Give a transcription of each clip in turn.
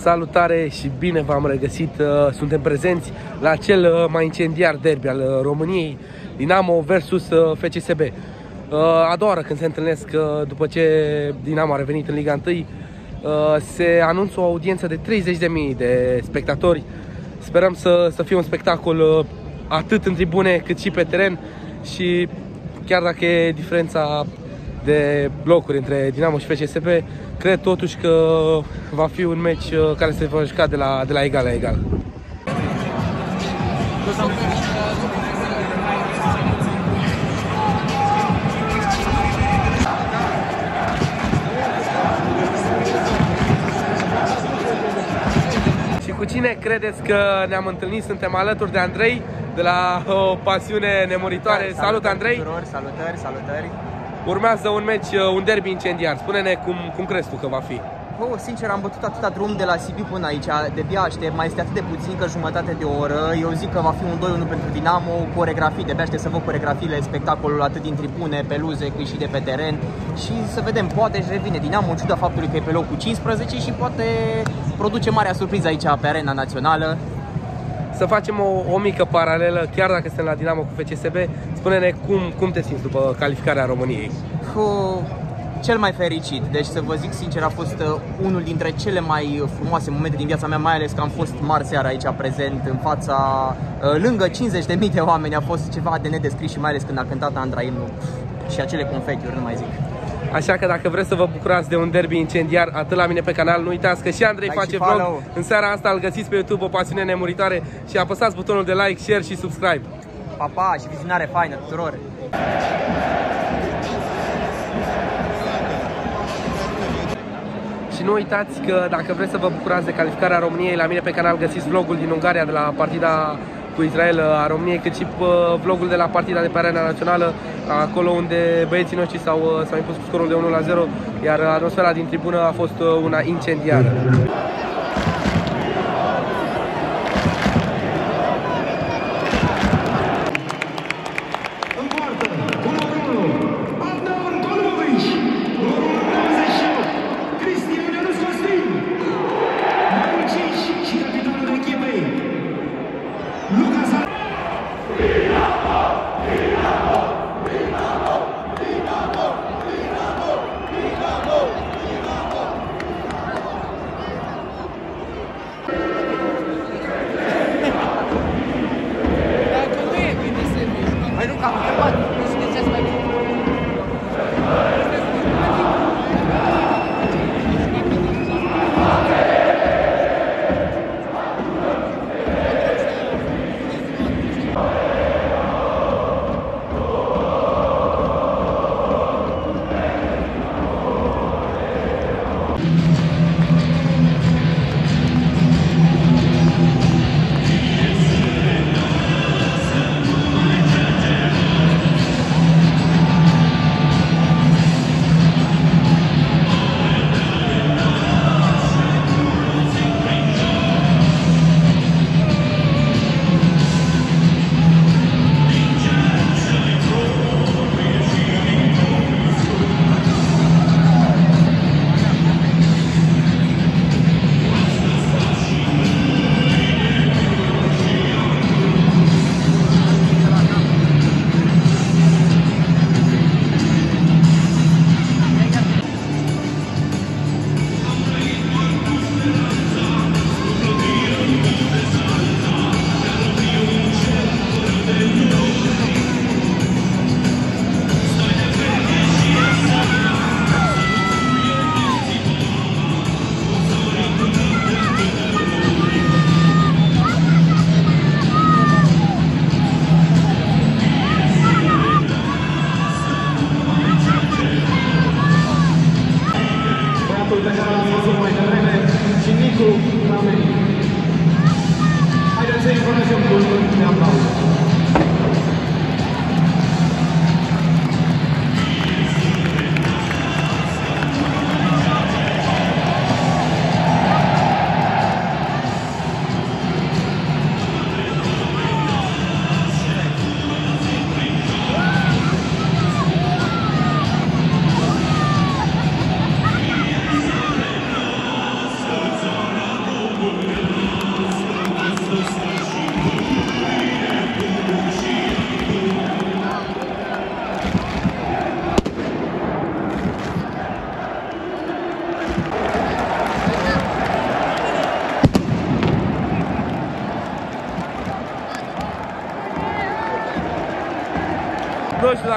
Salutare și bine v-am regăsit. Uh, suntem prezenți la cel uh, mai incendiar derby al uh, României, Dinamo versus FCSB. A doua oară când se întâlnesc după ce Dinamo a revenit în Liga 1, se anunță o audiență de 30.000 de spectatori. Sperăm să, să fie un spectacol atât în tribune cât și pe teren și chiar dacă e diferența de blocuri între Dinamo și FCSB, cred totuși că va fi un meci uh, care se va juca de la, de la egal la egal. Și cu cine credeți că ne-am întâlnit? Suntem alături de Andrei de la o pasiune nemuritoare. Salut, Salut Andrei! Tuturor, salutări, salutări! Urmează un meci, uh, un derby incendiar. Spune-ne cum, cum crezi tu că va fi? Oh, sincer, am bătut atâta drum de la Sibiu până aici, de bia aștept, mai este atât de puțin că jumătate de oră. Eu zic că va fi un 2-1 pentru Dinamo, coregrafii, de aștept să văd coregrafiile, spectacolul atât din tribune, peluze, cât și de pe teren. Și să vedem, poate își revine Dinamo, în ciuda faptului că e pe locul 15 și poate produce marea surpriză aici pe arena națională să facem o, o mică paralelă, chiar dacă suntem la Dinamo cu FCSB, spune-ne cum, cum te simți după calificarea României? Cu cel mai fericit. Deci să vă zic sincer, a fost uh, unul dintre cele mai frumoase momente din viața mea, mai ales că am fost marți seara aici prezent în fața, uh, lângă 50.000 de oameni. A fost ceva de nedescris și mai ales când a cântat Andra imnul și acele confetiuri, nu mai zic. Așa că dacă vreți să vă bucurați de un derby incendiar atât la mine pe canal, nu uitați că și Andrei like face și vlog. În seara asta îl găsiți pe YouTube, o pasiune nemuritoare și apăsați butonul de like, share și subscribe. Pa, pa și vizionare faină tuturor! Și nu uitați că dacă vreți să vă bucurați de calificarea României, la mine pe canal găsiți vlogul din Ungaria de la partida cu Israel a României, cât și vlogul de la partida de pe arena națională, acolo unde băieții noștri s-au, s-au impus cu scorul de 1 la 0, iar atmosfera din tribună a fost una incendiară.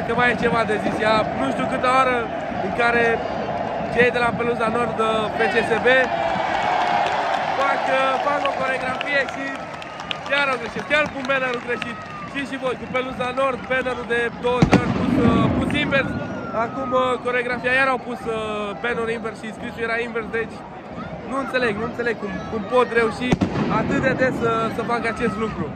Dacă mai e ceva de zis. Ea, nu știu câte oră în care cei de la Peluza Nord PCSB fac, fac o coregrafie și chiar au greșit. Chiar pun bannerul greșit. Și și voi, cu Peluza Nord, bannerul de 20 ori pus, pus invers. Acum coregrafia iar au pus bannerul invers și scrisul era invers, deci nu înțeleg, nu înțeleg cum, cum pot reuși atât de des să, să fac acest lucru.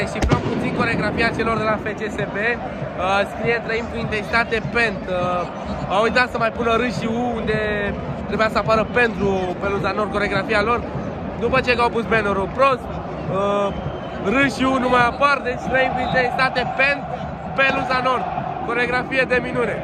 Deșifrăm puțin coregrafia celor de la FCSB. Uh, scrie trăim cu intensitate pent. Uh, au uitat să mai pună R și U unde trebuia să apară pentru peluza nord coregrafia lor. După ce au pus bannerul prost, uh, R și U nu mai apar, deci trăim cu intensitate pent peluza nord. Coregrafie de minune.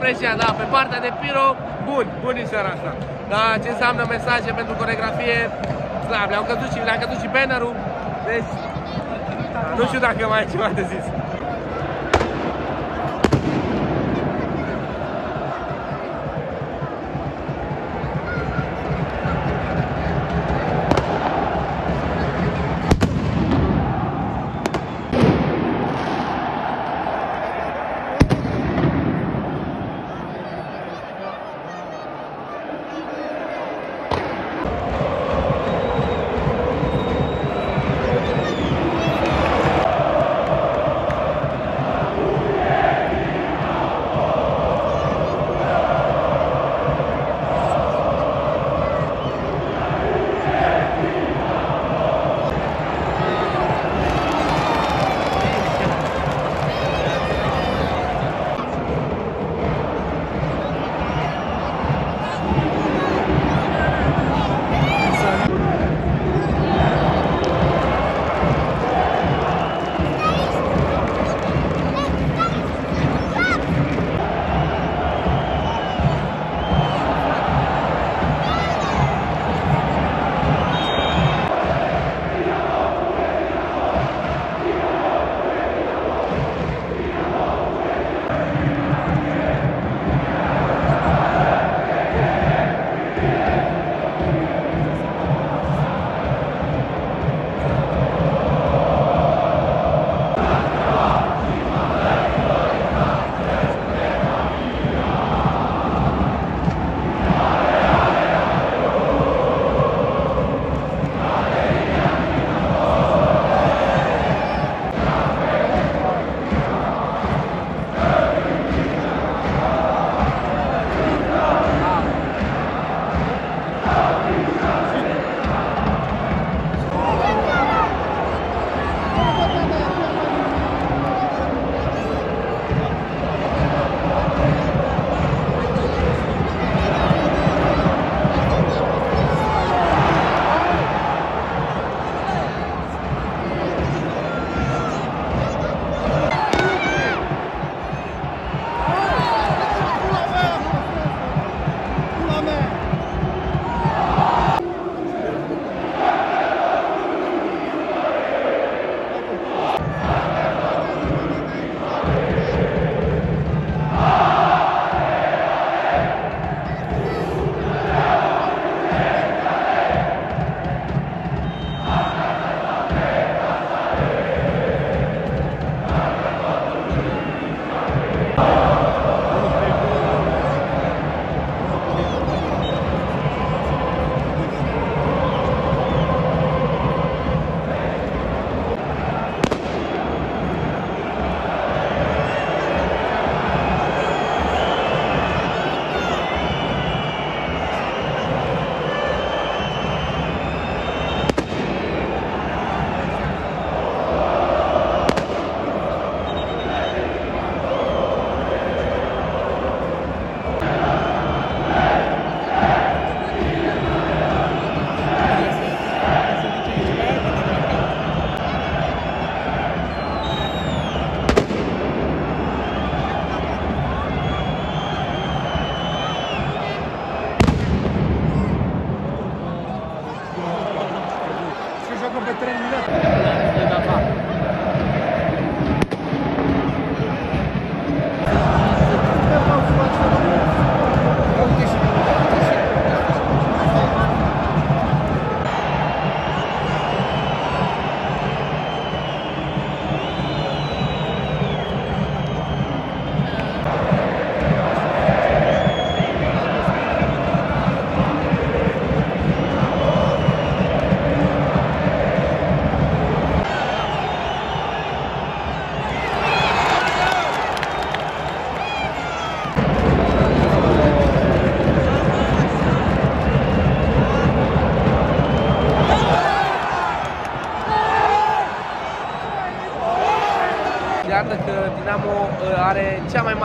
Apreciat, da, pe partea de piro, bun, bun din seara asta. Dar ce înseamnă mesaje pentru coregrafie, slab, le-au căzut și, le-a căzut și bannerul, deci nu știu dacă mai e ceva de zis.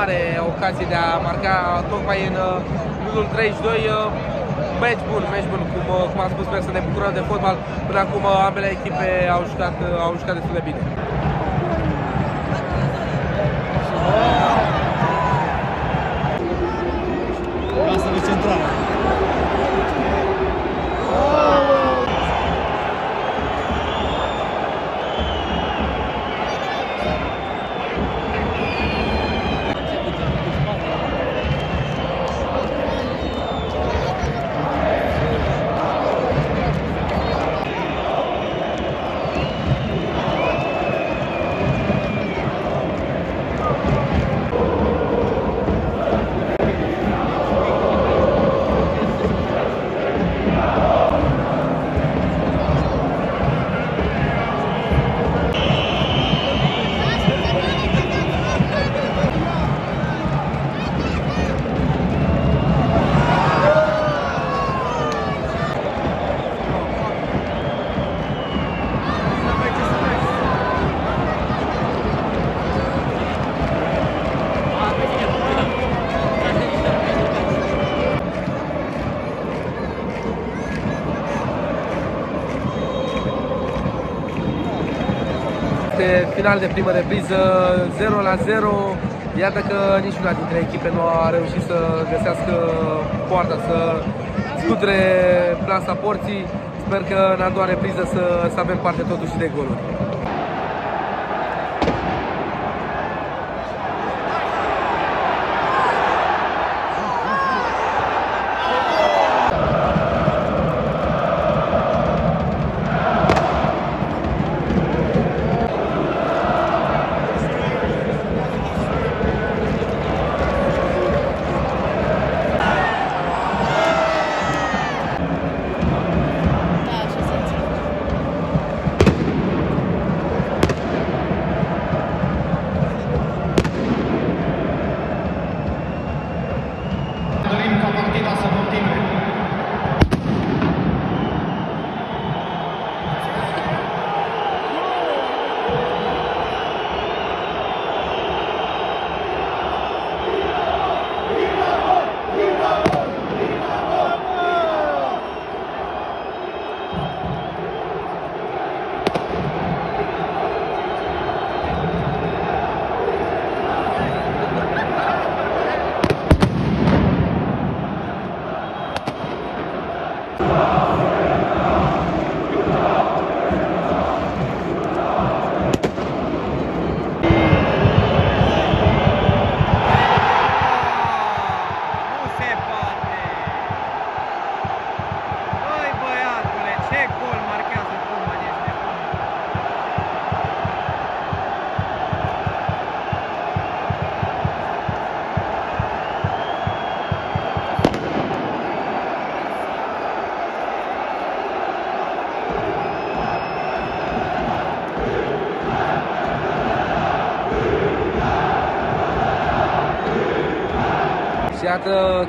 Mare ocazie de a marca tocmai în uh, minutul 32 meci bun, meci bun, cum, cum am spus, sper să ne bucurăm de fotbal. Până acum ambele echipe au jucat, au jucat destul de bine. Asta de centrală. Final de primă repriză 0 la 0. Iată că niciuna dintre echipe nu a reușit să găsească poarta, să scutre plasa porții. Sper că în a doua repriză să, să avem parte totuși de goluri.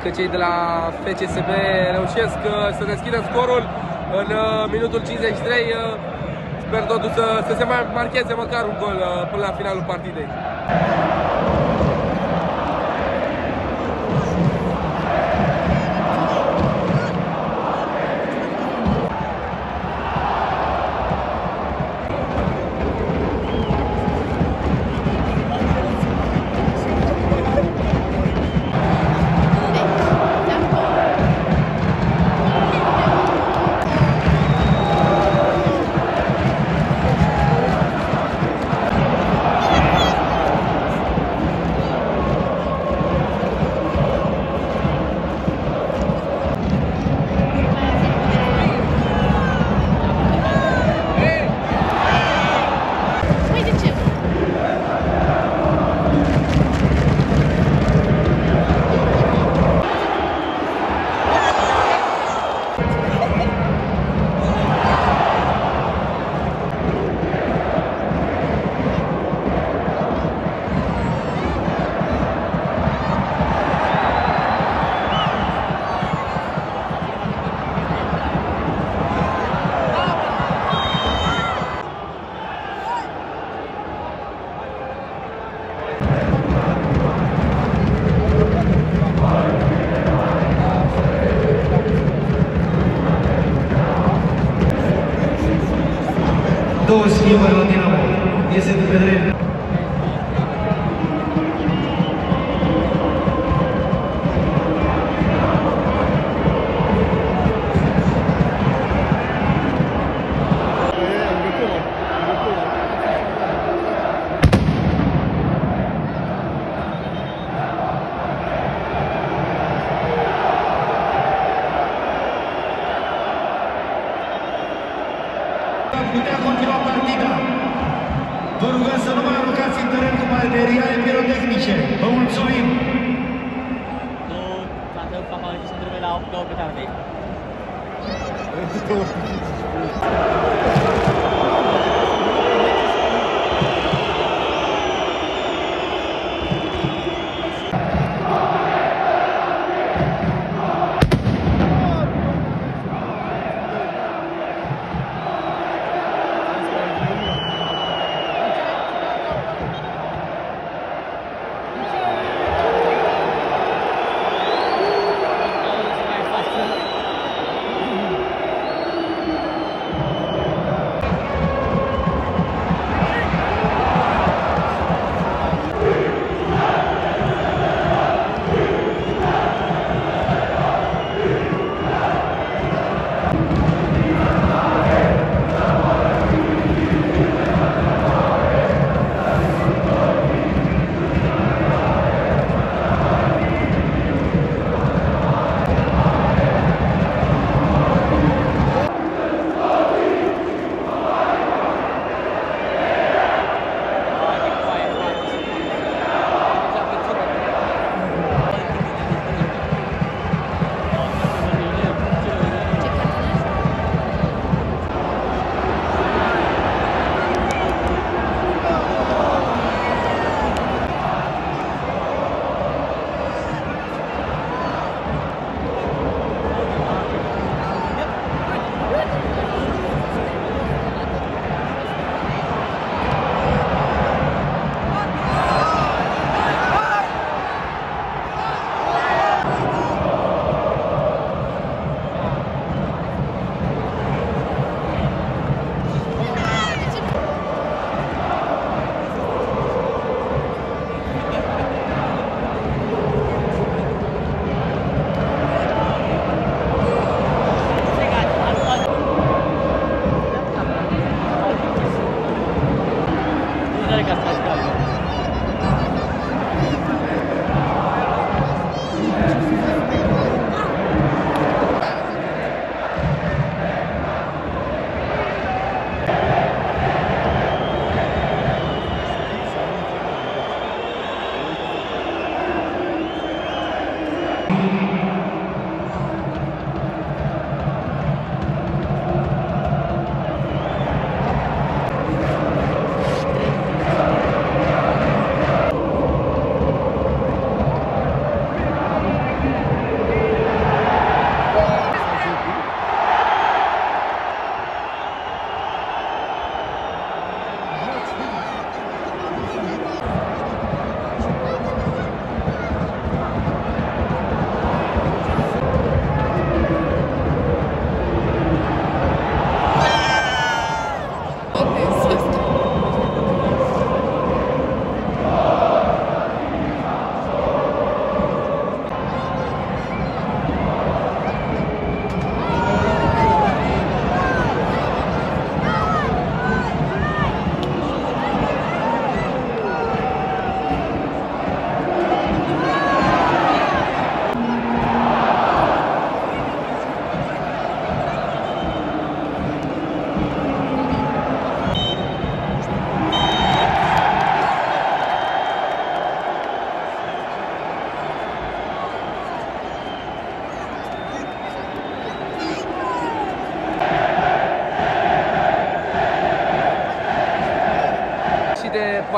Că cei de la FCSB reușesc uh, să deschidă scorul în uh, minutul 53. uh, Sper totuși să, să se mai marcheze măcar un gol uh, până la finalul partidei. Două schimbări la Dinamo. Iese de pe 豆腐食べていい。Două petarde.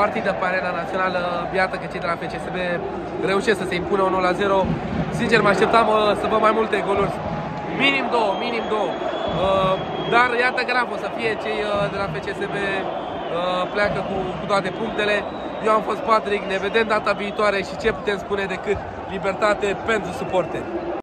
Partidă pe arena națională, iată că cei de la FCSB reușesc să se impună 1 la 0. Sincer, mă așteptam uh, să văd mai multe goluri. Minim două, minim două. Uh, dar iată că n-a fost să fie cei uh, de la FCSB pleacă cu, cu toate punctele. Eu am fost Patrick, ne vedem data viitoare și ce putem spune decât libertate pentru suporteri.